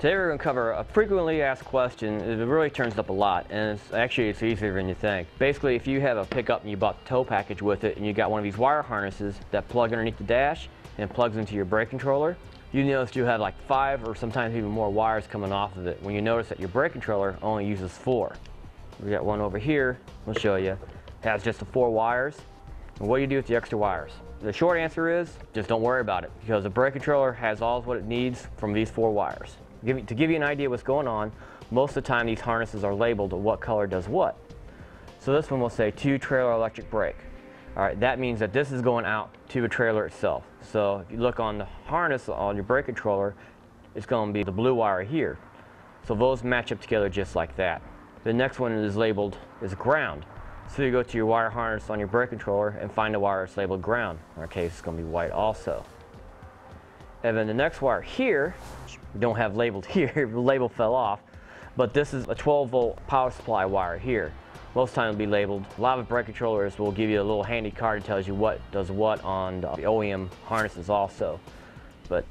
Today we're going to cover a frequently asked question. It really turns up a lot, and it's actually it's easier than you think. Basically, if you have a pickup and you bought the tow package with it, and you got one of these wire harnesses that plug underneath the dash and plugs into your brake controller, you notice you have like five or sometimes even more wires coming off of it. When you notice that your brake controller only uses four. We got one over here. We'll show you. It has just the four wires. And what do you do with the extra wires? The short answer is just don't worry about it because the brake controller has all what it needs from these four wires. Give, to give you an idea what's going on, most of the time these harnesses are labeled what color does what. So this one will say two trailer electric brake. All right, that means that this is going out to a trailer itself. So if you look on the harness on your brake controller, it's going to be the blue wire here. So those match up together just like that. The next one is labeled is ground. So you go to your wire harness on your brake controller and find a wire that's labeled ground. In our case, it's going to be white also. And then the next wire here, we don't have labeled here, the label fell off, but this is a 12 volt power supply wire here. Most times it'll be labeled. A lot of brake controllers will give you a little handy card that tells you what does what on the OEM harnesses also. But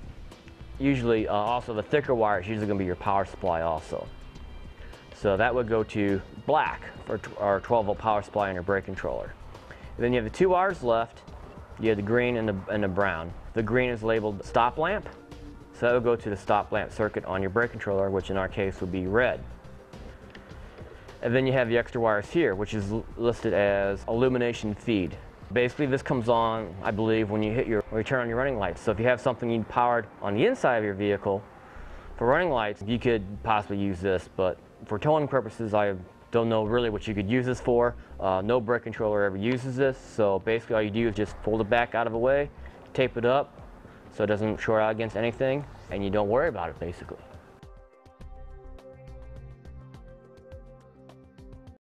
usually uh, also the thicker wire is usually going to be your power supply also. So that would go to black for our 12 volt power supply on your brake controller. And then you have the two wires left. You have the green and the, and the brown. The green is labeled stop lamp. So that would go to the stop lamp circuit on your brake controller, which in our case would be red. And then you have the extra wires here, which is listed as illumination feed. Basically, this comes on, I believe, when you hit your, when you turn on your running lights. So if you have something you powered on the inside of your vehicle for running lights, you could possibly use this, but for towing purposes, I don't know really what you could use this for. Uh, no brake controller ever uses this, so basically all you do is just fold it back out of the way, tape it up so it doesn't short out against anything, and you don't worry about it basically.